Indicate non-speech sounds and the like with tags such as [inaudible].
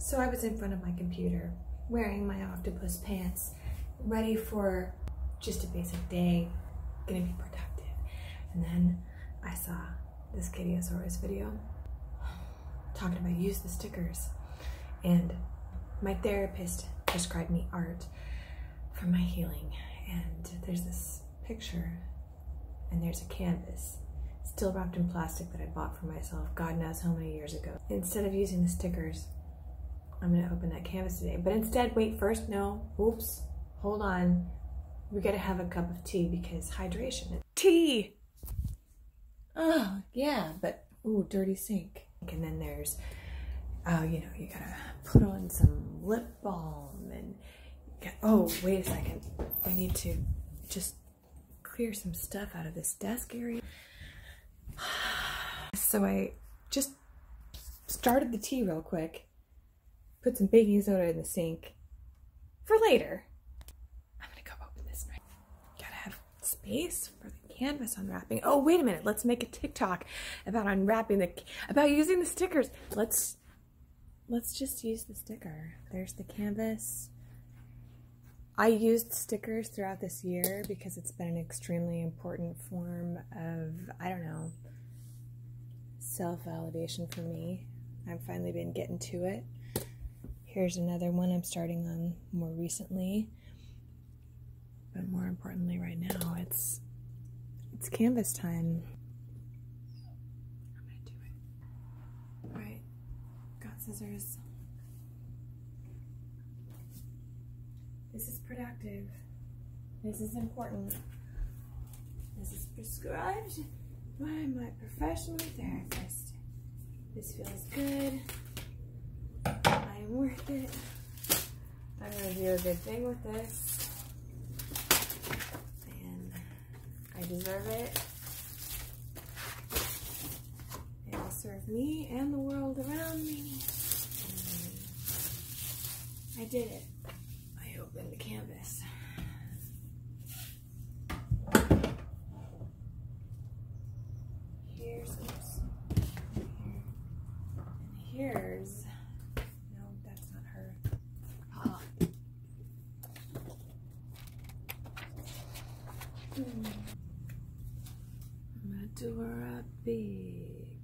So I was in front of my computer, wearing my octopus pants, ready for just a basic day, gonna be productive. And then I saw this CatieOSaurus video talking about use the stickers. And my therapist prescribed me art for my healing. And there's this picture and there's a canvas still wrapped in plastic that I bought for myself God knows how many years ago. Instead of using the stickers, I'm gonna open that canvas today. But instead, wait first, no, oops, hold on. We gotta have a cup of tea because hydration. Tea! Oh, yeah, but, ooh, dirty sink. And then there's, oh, you know, you gotta put on some lip balm and, get, oh, wait a second. I need to just clear some stuff out of this desk area. [sighs] So I just started the tea real quick, put some baking soda in the sink for later. I'm gonna go open this. Gotta have space for the canvas unwrapping. Oh, wait a minute. Let's make a TikTok about unwrapping the, about using the stickers. Let's, let's just use the sticker. There's the canvas. I used stickers throughout this year because it's been an extremely important form of, I don't know, self-validation for me. I've finally been getting to it. Here's another one I'm starting on more recently. But more importantly right now, it's it's canvas time. I'm gonna do it. Right. Got scissors. This is productive. This is important. This is prescribed by my professional therapist. This feels good. Am worth it. I'm gonna do a good thing with this. And I deserve it. It will serve me and the world around me. I did it. I opened the canvas. Here's oops. Here's do a big